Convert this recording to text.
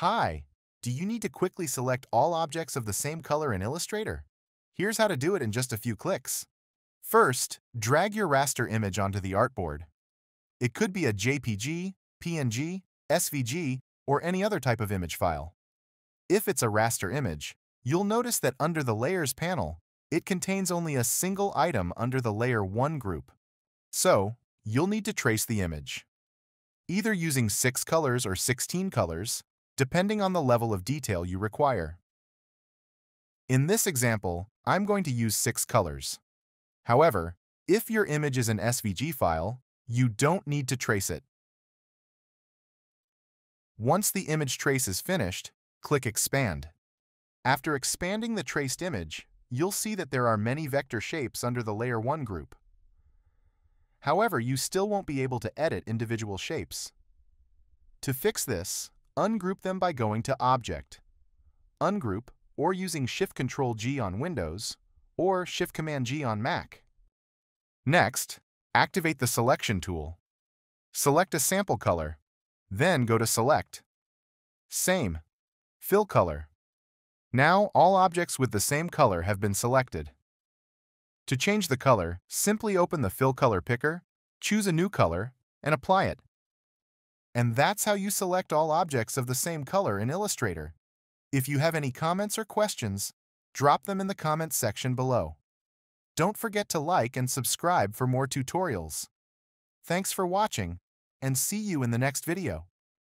Hi, do you need to quickly select all objects of the same color in Illustrator? Here's how to do it in just a few clicks. First, drag your raster image onto the artboard. It could be a JPG, PNG, SVG, or any other type of image file. If it's a raster image, you'll notice that under the Layers panel, it contains only a single item under the Layer 1 group. So, you'll need to trace the image. Either using 6 colors or 16 colors, depending on the level of detail you require. In this example, I'm going to use 6 colors. However, if your image is an SVG file, you don't need to trace it. Once the image trace is finished, click Expand. After expanding the traced image, you'll see that there are many vector shapes under the Layer 1 group. However, you still won't be able to edit individual shapes. To fix this, ungroup them by going to Object, Ungroup, or using Shift-Control-G on Windows, or Shift-Command-G on Mac. Next, activate the Selection tool. Select a sample color, then go to Select. Same, Fill Color. Now, all objects with the same color have been selected. To change the color, simply open the Fill Color picker, choose a new color, and apply it. And that's how you select all objects of the same color in Illustrator. If you have any comments or questions, drop them in the comments section below. Don't forget to like and subscribe for more tutorials. Thanks for watching, and see you in the next video.